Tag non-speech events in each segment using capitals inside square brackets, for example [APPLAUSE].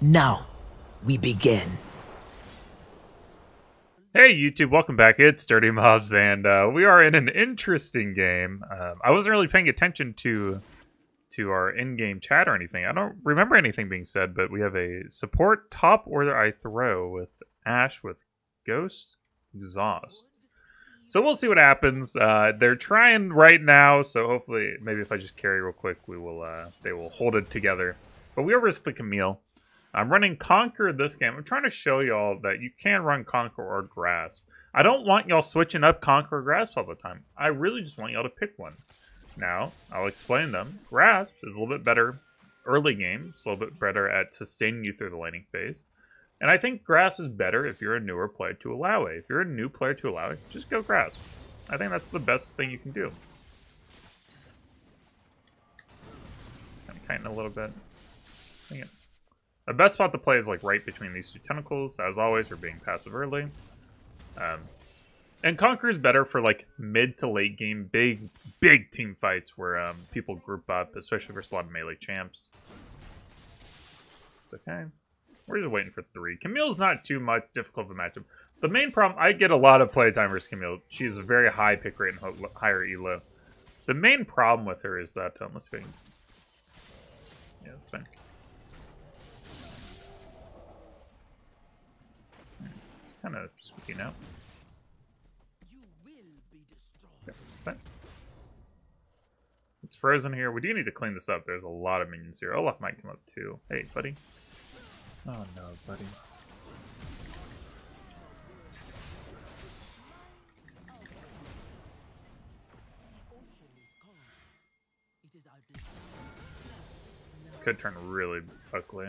Now, we begin. Hey YouTube, welcome back. It's Dirty Mobs, and uh, we are in an interesting game. Um, I wasn't really paying attention to to our in-game chat or anything. I don't remember anything being said, but we have a support top order I throw with Ashe with Ghost Exhaust. So we'll see what happens. Uh, they're trying right now, so hopefully, maybe if I just carry real quick, we will. Uh, they will hold it together. But we are risk the Camille. I'm running Conquer this game. I'm trying to show y'all that you can run Conquer or Grasp. I don't want y'all switching up Conquer or Grasp all the time. I really just want y'all to pick one. Now, I'll explain them. Grasp is a little bit better early game. It's a little bit better at sustaining you through the laning phase. And I think Grasp is better if you're a newer player to Illaoi. If you're a new player to Illaoi, just go Grasp. I think that's the best thing you can do. Kind of kiting a little bit. The best spot to play is like right between these two tentacles, as always, or being passive early. Um, and Conquer is better for like mid to late game, big, big team fights where um, people group up, especially for a lot of melee champs. It's okay. We're just waiting for three. Camille's not too much difficult of a matchup. The main problem, I get a lot of playtime versus Camille. She has a very high pick rate and higher elo. The main problem with her is that, um, let's see. Yeah, that's fine. Kind of spooky now. Okay, it's frozen here. We do need to clean this up. There's a lot of minions here. Olaf might come up too. Hey, buddy. Oh no, buddy. Could turn really ugly.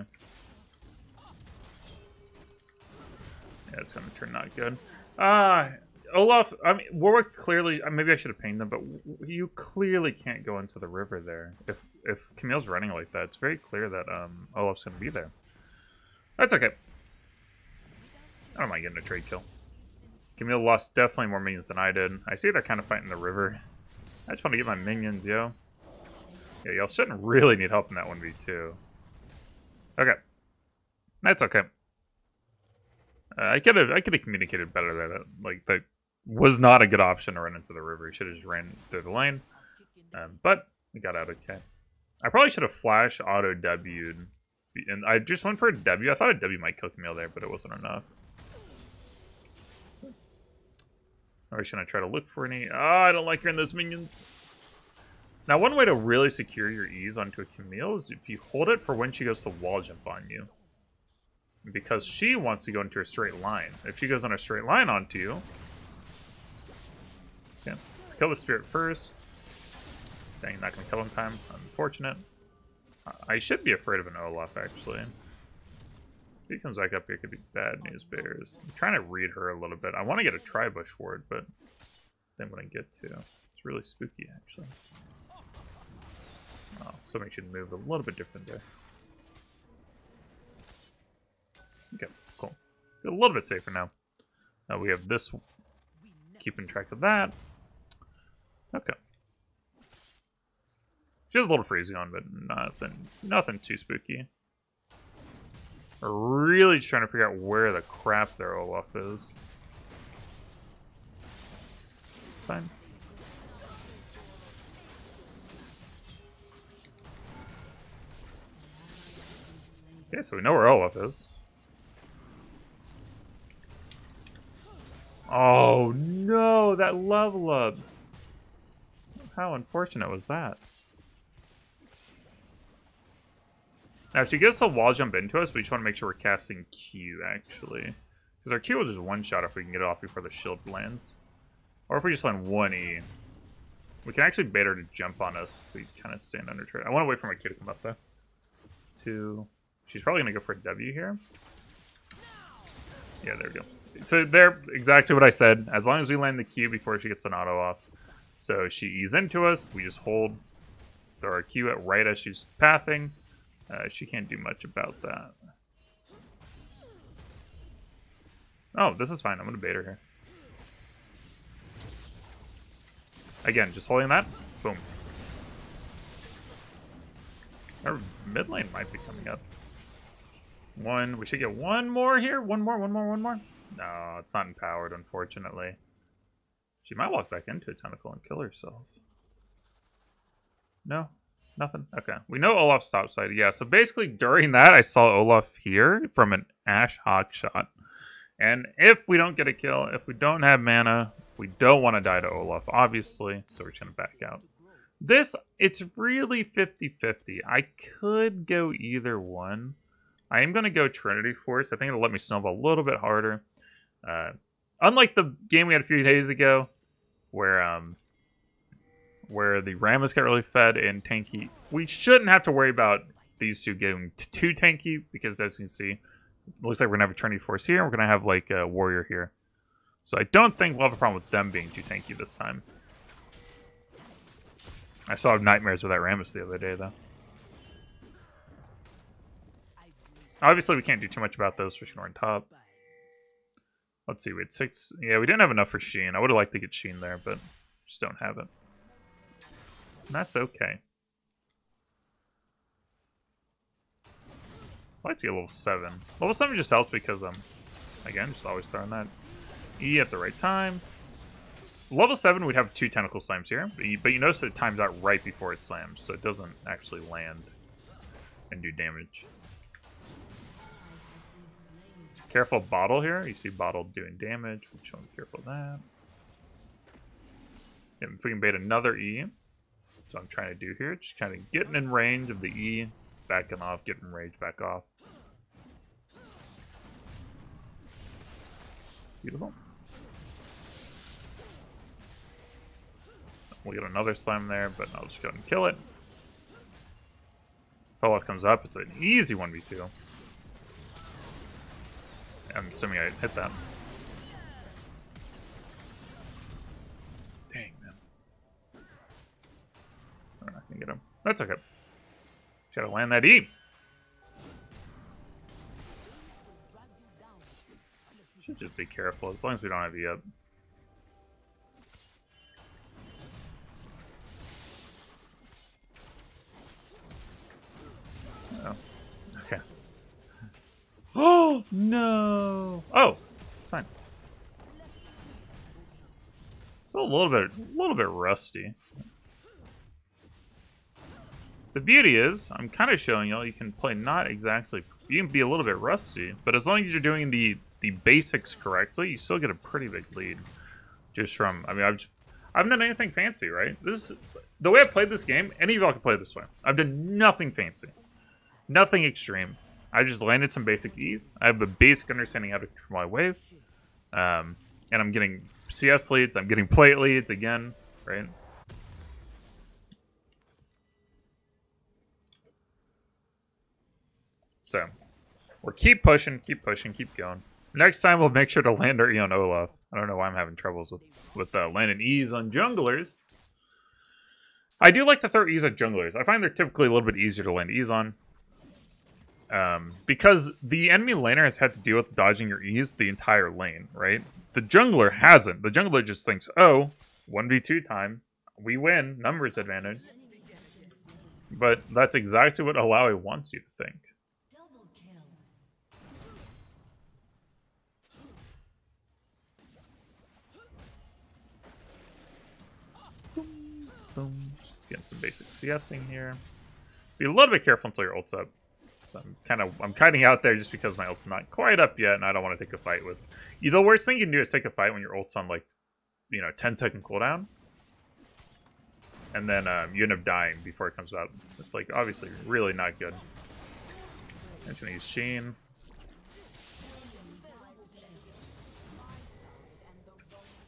Yeah, it's to turn not good. Ah, uh, Olaf, I mean, Warwick clearly, uh, maybe I should have painted them, but you clearly can't go into the river there. If if Camille's running like that, it's very clear that um, Olaf's going to be there. That's okay. I don't mind getting a trade kill. Camille lost definitely more minions than I did. I see they're kind of fighting the river. I just want to get my minions, yo. Yeah, y'all shouldn't really need help in that 1v2. Okay. That's okay. Uh, I could have I could have communicated better that like that was not a good option to run into the river. He should have just ran through the lane. Um, but we got out okay. I probably should have flash auto W'd. And I just went for a W. I thought a W might kill Camille there, but it wasn't enough. Or should I try to look for any? Oh, I don't like hearing those minions. Now, one way to really secure your ease onto a Camille is if you hold it for when she goes to wall jump on you because she wants to go into a straight line. If she goes on a straight line onto you, okay, kill the spirit first. Dang, not gonna kill him time. Unfortunate. I should be afraid of an Olaf, actually. If he comes back up here, could be bad news bears. I'm trying to read her a little bit. I want to get a Tribush ward, but then when I get to. It's really spooky, actually. Oh, somebody should move a little bit different there. A little bit safer now. Now we have this keeping track of that. Okay. She has a little freezing on, but nothing nothing too spooky. Really just trying to figure out where the crap their Olaf is. Fine. Okay, so we know where Olaf is. Oh no, that level up. How unfortunate was that? Now, if she gets a wall jump into us, we just want to make sure we're casting Q, actually. Because our Q will just one-shot if we can get it off before the shield lands. Or if we just land 1E. We can actually bait her to jump on us we kind of stand under trade. I want to wait for my Q to come up, though. Two. She's probably going to go for a W here. Yeah, there we go so they're exactly what I said. As long as we land the Q before she gets an auto off. So she ease into us. We just hold, throw our Q at right as she's pathing. Uh, she can't do much about that. Oh, this is fine. I'm going to bait her here. Again, just holding that. Boom. Our mid lane might be coming up. One. We should get one more here. One more, one more, one more. No, it's not empowered, unfortunately. She might walk back into a tentacle and kill herself. No, nothing. Okay, we know Olaf's topside. Yeah, so basically during that, I saw Olaf here from an Ashe Hawk shot. And if we don't get a kill, if we don't have mana, we don't want to die to Olaf, obviously, so we're going to back out. This, it's really 50-50. I could go either one. I am going to go Trinity Force. I think it'll let me snowball a little bit harder. Uh, unlike the game we had a few days ago, where um, where the Rammus got really fed and tanky, we shouldn't have to worry about these two getting too tanky because, as you can see, looks like we're gonna have a Trinity Force here. we're gonna have like a Warrior here, so I don't think we'll have a problem with them being too tanky this time. I saw nightmares with that Rammus the other day, though. Obviously, we can't do too much about those for on top. Let's see, we had six. Yeah, we didn't have enough for Sheen. I would have liked to get Sheen there, but just don't have it. And that's okay. I'd like to get level 7. Level 7 just helps because, um, again, just always throwing that E at the right time. Level 7, we'd have two Tentacle Slams here, but you, but you notice that it times out right before it slams, so it doesn't actually land and do damage. Careful bottle here. You see bottle doing damage. We show him careful that. And if we can bait another E, so I'm trying to do here, just kind of getting in range of the E, backing off, getting range back off. Beautiful. We'll get another slime there, but I'll just go and kill it. Olaf comes up, it's an easy 1v2. I'm assuming I hit that. Dang, man. I'm not gonna get him. That's okay. Gotta land that E. Should just be careful, as long as we don't have E up. Oh, [GASPS] no. Oh, it's fine. It's a little bit, a little bit rusty. The beauty is, I'm kind of showing y'all you can play not exactly, you can be a little bit rusty, but as long as you're doing the, the basics correctly, you still get a pretty big lead. Just from, I mean, I've, just, I haven't done anything fancy, right? This is, the way I've played this game, any of y'all can play this way. I've done nothing fancy. Nothing extreme. I just landed some basic ease. I have a basic understanding how to control my wave. Um, and I'm getting CS leads, I'm getting plate leads again, right? So, we'll keep pushing, keep pushing, keep going. Next time we'll make sure to land our E on Olaf. I don't know why I'm having troubles with, with uh, landing E's on junglers. I do like to throw E's at junglers. I find they're typically a little bit easier to land E's on. Um, because the enemy laner has had to deal with dodging your E's the entire lane, right? The jungler hasn't. The jungler just thinks, oh, 1v2 time, we win, numbers advantage. But that's exactly what Illaoi wants you to think. Boom, Getting some basic CSing here. Be a little bit careful until your ult's up. So I'm kind of I'm kiting out there just because my ult's not quite up yet, and I don't want to take a fight with. The worst thing you can do is take a fight when your ult's on like, you know, 10 second cooldown, and then um, you end up dying before it comes up. It's like obviously really not good. I'm gonna use Sheen.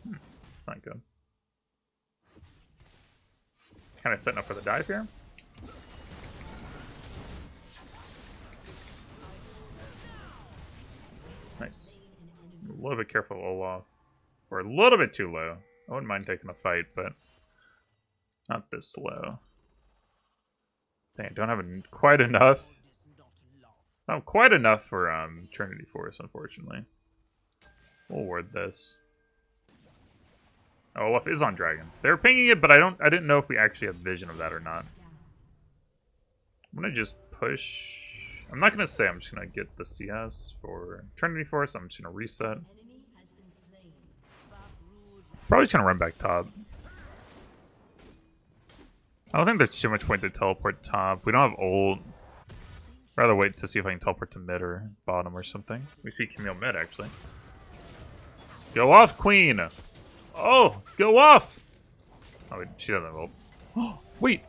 Hmm, it's not good. Kind of setting up for the dive here. Nice. A little bit careful, Olaf. We're a little bit too low. I wouldn't mind taking a fight, but not this low. Dang, don't have quite enough. Not quite enough for um, Trinity Force, unfortunately. We'll ward this. Oh, Olaf is on Dragon. They're pinging it, but I don't. I didn't know if we actually have vision of that or not. I'm gonna just push. I'm not gonna say I'm just gonna get the CS for Trinity Force. I'm just gonna reset. Probably just gonna run back top. I don't think there's too much point to teleport top. We don't have ult. Rather wait to see if I can teleport to mid or bottom or something. We see Camille mid actually. Go off, Queen! Oh, go off! Oh, wait, she doesn't have ult. Oh, [GASPS] wait!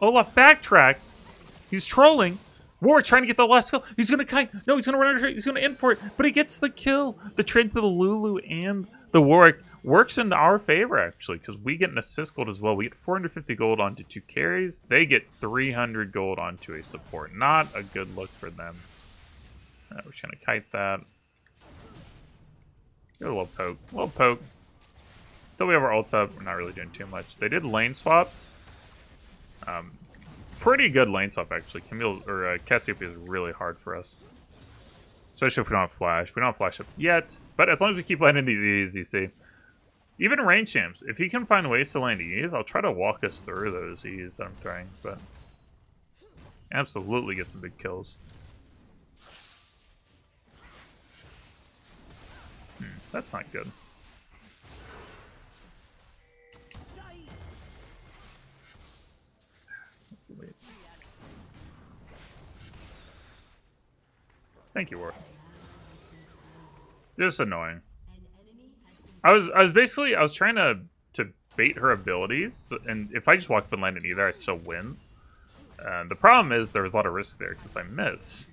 Olaf backtracked! He's trolling! War trying to get the last kill. He's gonna kite. No, he's gonna run under. He's gonna in for it, but he gets the kill. The trade to the Lulu and the Warwick works in our favor actually, because we get an assist gold as well. We get 450 gold onto two carries. They get 300 gold onto a support. Not a good look for them. Uh, we're trying to kite that. Get a little poke. A little poke. Still we have our ult up. We're not really doing too much. They did lane swap. Um, pretty good lane swap, actually. Camille, or uh, Cassiopeia is really hard for us. Especially if we don't have flash. We don't have flash up yet. But as long as we keep landing these E's, you see. Even range champs, if he can find ways to land E's, I'll try to walk us through those E's that I'm trying, but absolutely get some big kills. Hmm, that's not good. Thank you, War. Just annoying. I was I was basically I was trying to to bait her abilities, and if I just walk up and land in either, I still win. And the problem is there was a lot of risk there because if I miss,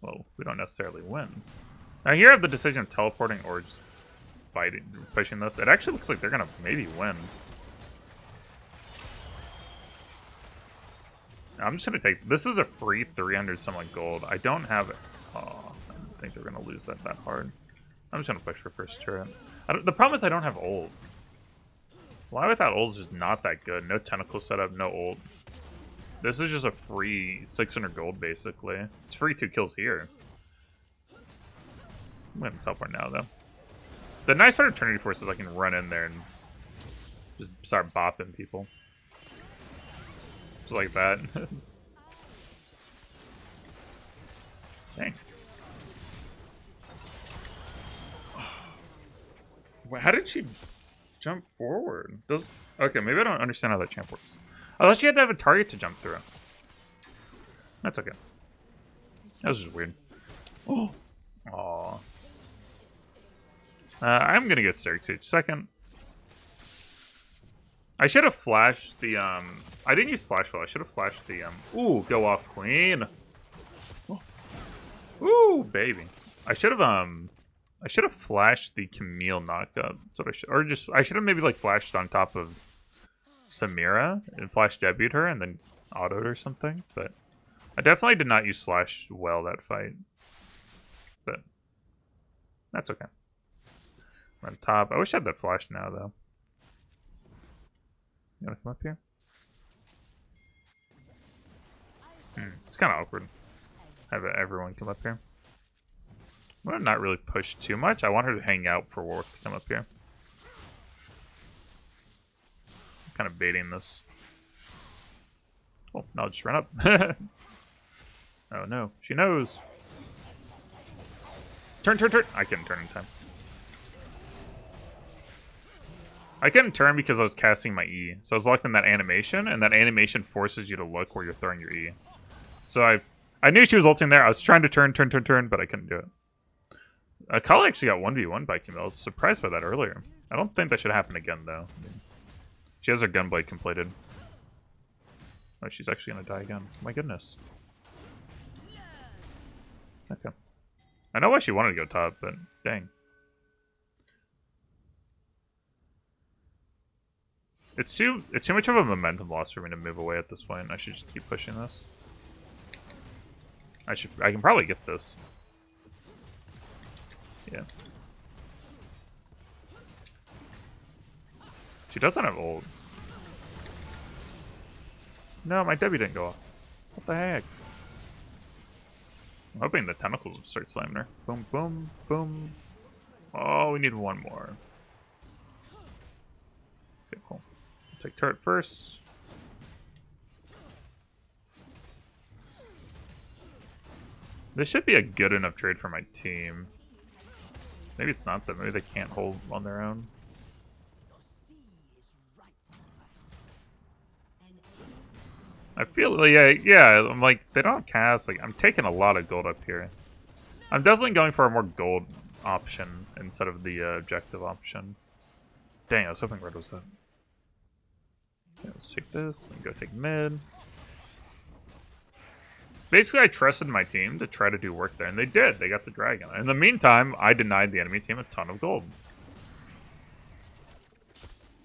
well, we don't necessarily win. Now here I have the decision of teleporting or just fighting, pushing this. It actually looks like they're gonna maybe win. I'm just gonna take. This is a free 300 something gold. I don't have. Oh, I don't think they're gonna lose that that hard. I'm just gonna push for first turret. the problem is I don't have ult. Why without ult is just not that good. No tentacle setup, no ult. This is just a free 600 gold, basically. It's free two kills here. I'm gonna teleport now, though. The nice part of Trinity Force is I can run in there and just start bopping people. Just like that. [LAUGHS] Dang. How did she jump forward? Does okay? Maybe I don't understand how that champ works. Unless she had to have a target to jump through. That's okay. That was just weird. [GASPS] Oh, Aww. Uh, I'm gonna get Xerxes second. I should have flashed the um. I didn't use flash well. I should have flashed the um. Ooh, go off, queen. Ooh, baby. I should have um I should have flashed the Camille knockup. That's what I should, or just I should have maybe like flashed on top of Samira and flash debuted her and then autoed or something. But I definitely did not use flash well that fight. But that's okay. on top. I wish I had that flash now though. You wanna come up here? Hmm, it's kind of awkward. Have everyone come up here. I'm gonna not really push too much. I want her to hang out for Warwick to come up here. I'm kind of baiting this. Oh, now just run up. [LAUGHS] oh no, she knows. Turn, turn, turn. I couldn't turn in time. I couldn't turn because I was casting my E. So I was locked in that animation, and that animation forces you to look where you're throwing your E. So I I knew she was ulting there. I was trying to turn, turn, turn, turn, but I couldn't do it. Uh, Kali actually got 1v1 by Kim. I was surprised by that earlier. I don't think that should happen again, though. I mean, she has her gunblade completed. Oh, she's actually gonna die again. My goodness. Okay. I know why she wanted to go top, but dang. It's too it's too much of a momentum loss for me to move away at this point. I should just keep pushing this. I should I can probably get this. Yeah. She doesn't have ult. No, my W didn't go off. What the heck? I'm hoping the tentacles start slamming her. Boom, boom, boom. Oh, we need one more. Okay, cool. Take turret first. This should be a good enough trade for my team. Maybe it's not, though. Maybe they can't hold on their own. I feel like, yeah, yeah, I'm like, they don't cast, like, I'm taking a lot of gold up here. I'm definitely going for a more gold option instead of the uh, objective option. Dang, I was hoping red was that. Yeah, let's take this, and go take mid. Basically, I trusted my team to try to do work there, and they did. They got the dragon. In the meantime, I denied the enemy team a ton of gold.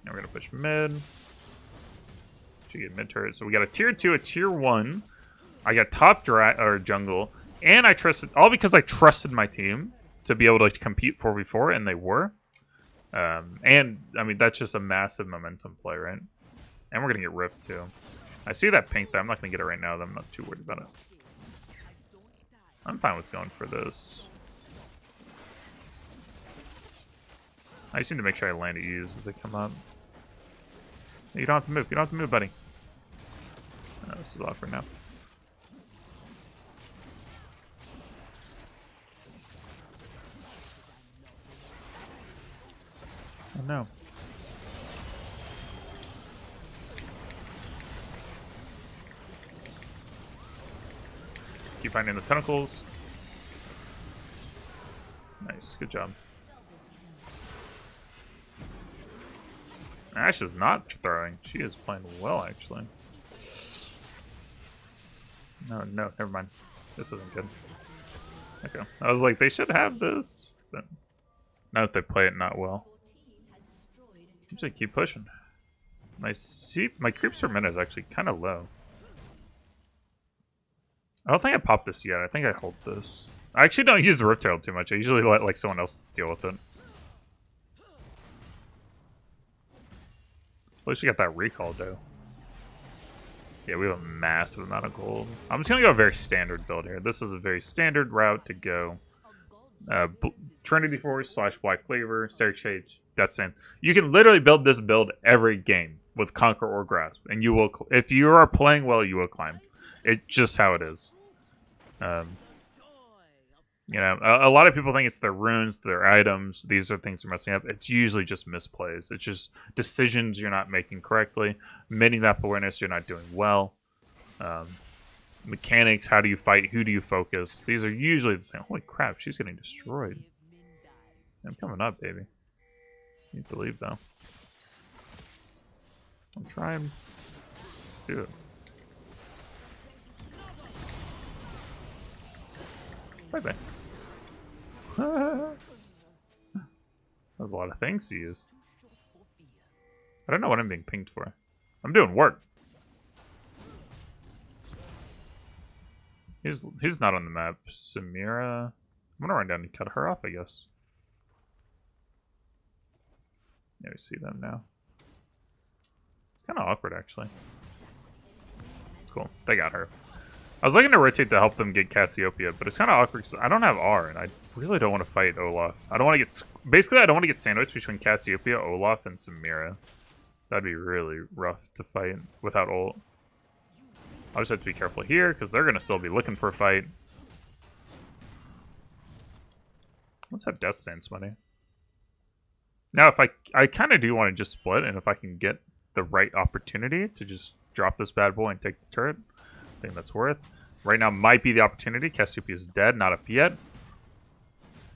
Now we're going to push mid to get mid turret. So we got a tier two, a tier one. I got top dra or jungle, and I trusted all because I trusted my team to be able to compete 4v4, and they were. Um, and I mean that's just a massive momentum play, right? And we're gonna get ripped too. I see that pink though. I'm not gonna get it right now. Though. I'm not too worried about it. I'm fine with going for this. I just need to make sure I land at E's as they come up. You don't have to move. You don't have to move, buddy. No, this is awkward now. Oh no. Keep finding the tentacles. Nice, good job. Ashe is not throwing. She is playing well, actually. No, no, never mind. This isn't good. Okay. I was like, they should have this, but not if they play it not well. I'm just gonna keep pushing. My see my creeps per minute is actually kind of low. I don't think I popped this yet. I think I hold this. I actually don't [LAUGHS] use the Riptail too much. I usually let like someone else deal with it. At least we got that recall though. Yeah, we have a massive amount of gold. I'm just to go a very standard build here. This is a very standard route to go. Uh, Trinity Force slash Black Cleaver, Sterak's Gage, Death's Dance. You can literally build this build every game with Conquer or Grasp. And you will, if you are playing well, you will climb. It's just how it is. Um, you know, a, a, lot of people think it's their runes, their items. These are things are messing up. It's usually just misplays. It's just decisions you're not making correctly. Many that awareness you're not doing well. Um, mechanics, how do you fight? Who do you focus? These are usually the thing. Holy crap, she's getting destroyed. I'm coming up, baby. You need to leave, though. I'm trying. Do it. Bye-bye. [LAUGHS] That's a lot of things to use. I don't know what I'm being pinged for. I'm doing work. He's he's not on the map. Samira. I'm gonna run down and cut her off, I guess. Yeah, we see them now. Kind of awkward, actually. Cool. They got her. I was looking to rotate to help them get Cassiopeia, but it's kind of awkward because I don't have R, and I really don't want to fight Olaf. I don't want to get... Basically, I don't want to get sandwiched between Cassiopeia, Olaf, and Samira. That'd be really rough to fight without ult. I'll just have to be careful here, because they're going to still be looking for a fight. Let's have Death's Dance money. Now, if I... I kind of do want to just split, and if I can get the right opportunity to just drop this bad boy and take the turret, I think that's worth. Right now might be the opportunity. Cassiopeia is dead, not up yet.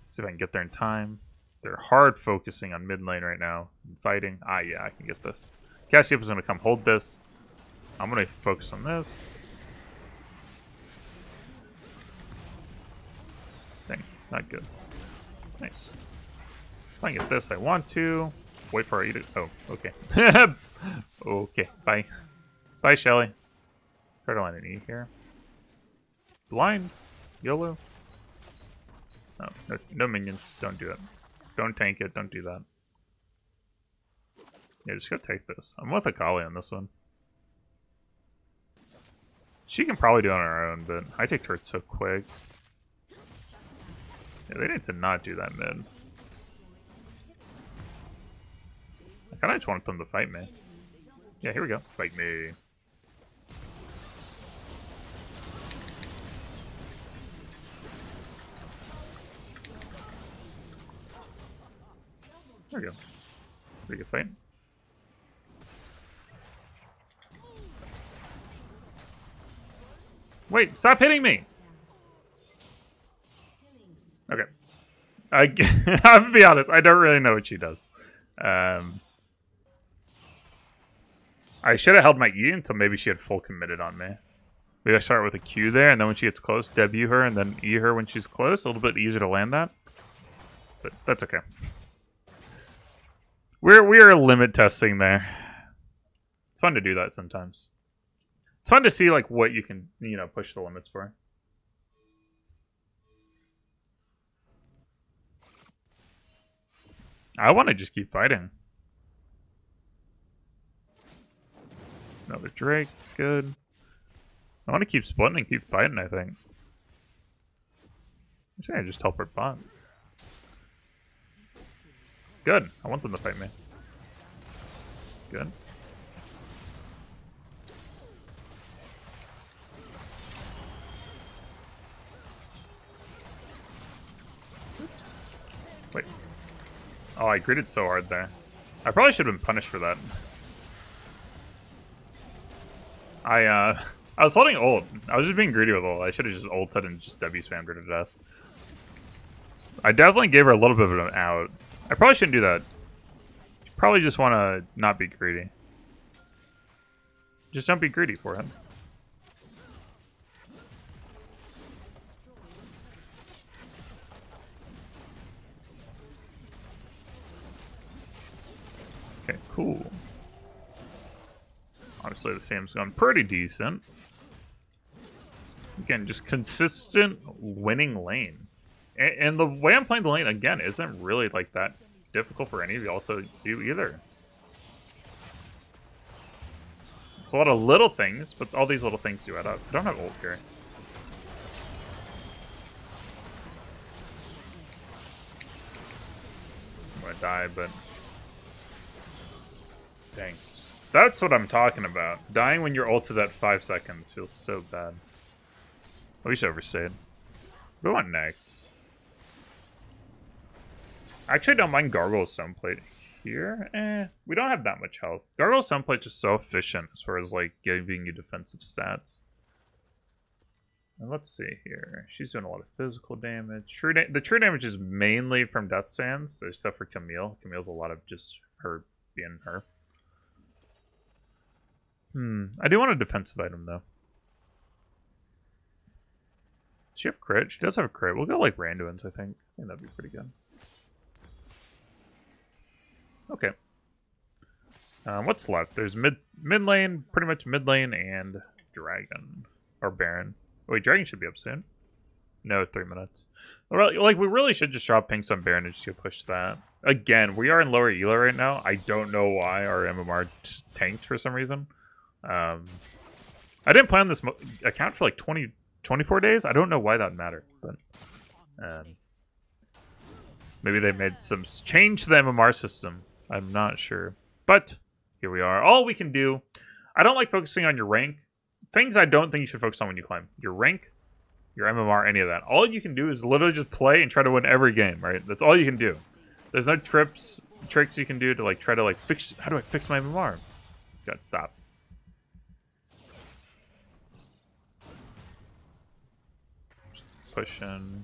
See if I can get there in time. They're hard focusing on mid lane right now. Fighting. Ah, yeah, I can get this. Cassiopeia's going to come hold this. I'm going to focus on this. Dang, not good. Nice. If I get this, I want to. Wait for eat it. Oh, okay. [LAUGHS] okay, bye. Bye, Shelly. To land an E here. Blind. YOLO. No, no, no minions. Don't do it. Don't tank it. Don't do that. Yeah, just go take this. I'm with Akali on this one. She can probably do it on her own, but I take turrets so quick. Yeah, they need to not do that mid. I kinda just want them to fight me. Yeah, here we go. Fight me. There we go. Pretty good fight. Wait, stop hitting me! Okay. I, [LAUGHS] gonna be honest, I don't really know what she does. Um, I should have held my E until maybe she had full committed on me. Maybe I start with a Q there, and then when she gets close, debut her, and then E her when she's close. A little bit easier to land that. But that's okay. We're we're limit testing there. It's fun to do that sometimes. It's fun to see like what you can, you know, push the limits for. I want to just keep fighting. Another Drake, good. I want to keep splitting and keep fighting, I think. I'm saying I just teleport bot. Good. I want them to fight me. Good. Wait. Oh, I gritted so hard there. I probably should have been punished for that. I, uh... [LAUGHS] I was holding ult. I was just being greedy with ult. I should have just ulted and just W spammed her to death. I definitely gave her a little bit of an out. I probably shouldn't do that. Probably just want to not be greedy. Just don't be greedy for him. Okay, cool. Honestly, the Sam's gone pretty decent. Again, just consistent winning lane. And, and, the way I'm playing the lane, again, isn't really like that difficult for any of y'all to do either. It's a lot of little things, but all these little things do add up. I don't have ult here. I'm gonna die, but... Dang. That's what I'm talking about. Dying when your ult is at 5 seconds feels so bad. We should overstayed. We want next. Actually, don't mind Gargoyle Stoneplate here. Eh, we don't have that much health. Gargoyle Stoneplate is so efficient as far as like giving you defensive stats. And let's see here. She's doing a lot of physical damage. True da the true damage is mainly from Death's Dance, except for Camille. Camille's a lot of just her being her. Hmm. I do want a defensive item though. Does she have crit? She does have a crit. We'll go like Randuin's, I think. I think that'd be pretty good. Okay. Um, what's left? There's mid mid lane, pretty much mid lane, and Dragon. Or Baron. Wait, Dragon should be up soon. No, three minutes. Like, we really should just drop Pinks on Baron and just push that. Again, we are in lower Elo right now. I don't know why our MMR tanked for some reason. Um, I didn't play on this account for like 20, 24 days. I don't know why that mattered, but um, maybe they made some change to the MMR system. I'm not sure, but here we are. All we can do. I don't like focusing on your rank. Things I don't think you should focus on when you climb. Your rank, your MMR, any of that. All you can do is literally just play and try to win every game, right? That's all you can do. There's no trips, tricks you can do to like try to like fix. How do I fix my MMR? Got stop. pushing.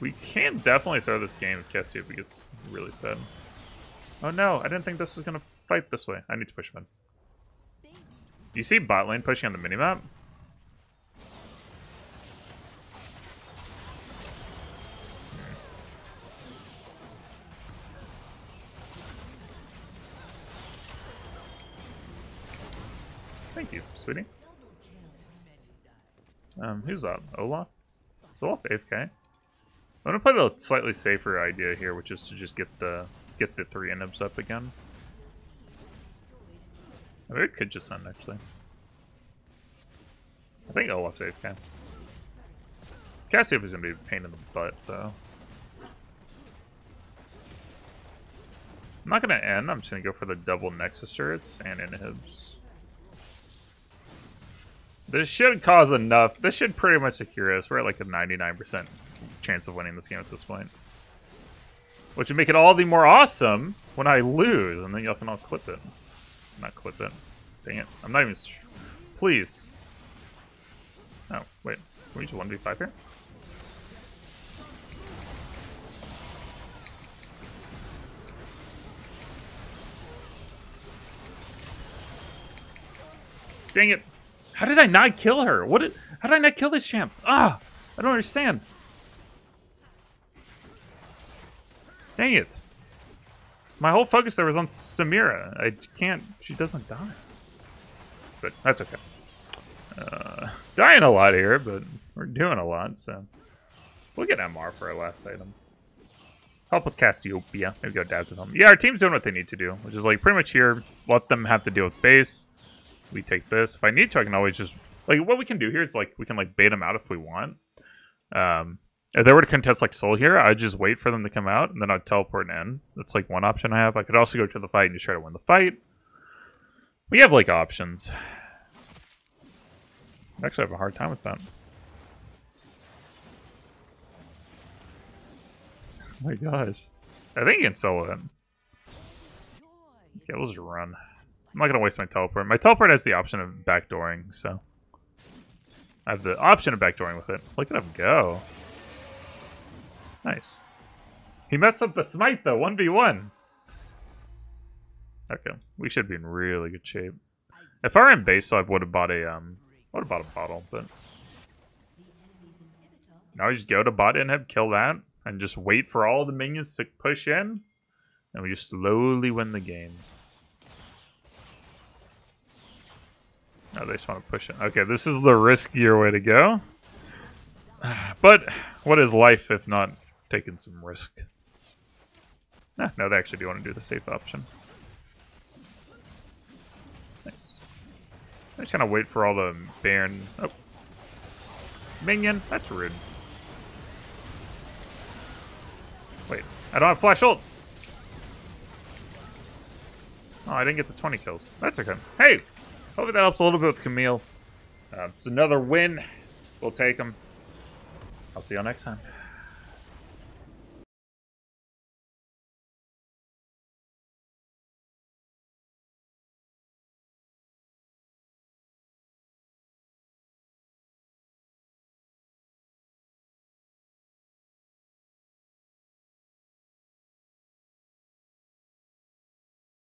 We can definitely throw this game if Cassiope gets really fed. Oh no, I didn't think this was to fight this way. I need to push mid. You see bot lane pushing on the minimap? Thank you, sweetie. Um, who's that? Olaf? So off AFK. I'm gonna play the slightly safer idea here, which is to just get the get the three inhibs up again. Maybe it could just end actually. I think Olaf's AFK. Cassiope is gonna be a pain in the butt though. I'm not gonna end, I'm just gonna go for the double Nexus turrets and inhibs. This should cause enough. This should pretty much secure us. We're at like a 99% chance of winning this game at this point. Which would make it all the more awesome when I lose, and then y'all can all clip it. Not clip it. Dang it. I'm not even... Please. Oh, wait. Can we just 1v5 here? Dang it. How did I not kill her? What did, how did I not kill this champ? Ah! I don't understand. Dang it. My whole focus there was on Samira. I can't... She doesn't die. But that's okay. Uh, dying a lot here, but we're doing a lot, so... We'll get MR for our last item. Help with Cassiopeia. Maybe go down to them. Yeah, our team's doing what they need to do, which is like pretty much here, let them have to deal with base. We take this. If I need to, I can always just... Like, what we can do here is, like, we can, like, bait them out if we want. Um, if they were to contest like Soul here, I'd just wait for them to come out and then I'd teleport in. That's like one option I have. I could also go to the fight and just try to win the fight. We have like options. I actually have a hard time with that. Oh my gosh. I think you can solo him. Yeah, we'll just run. I'm not gonna waste my teleport. My teleport has the option of backdooring, so I have the option of backdooring with it. Look at him go. Nice. He messed up the smite though, 1v1. Okay, we should be in really good shape. If I were in base, I would have bought a um would have bought a bottle, but now we just go to bot inhib, kill that, and just wait for all the minions to push in, and we just slowly win the game. No, they just want to push it. Okay, this is the riskier way to go. [SIGHS] But what is life if not taking some risk. Nah, no, they actually do want to do the safe option. Nice. I just kind of wait for all the Baron. Oh. Minion? That's rude. Wait, I don't have flash ult. Oh, I didn't get the 20 kills. That's okay. Hey, hopefully that helps a little bit with Camille. Uh, it's another win. We'll take them. I'll see y'all next time.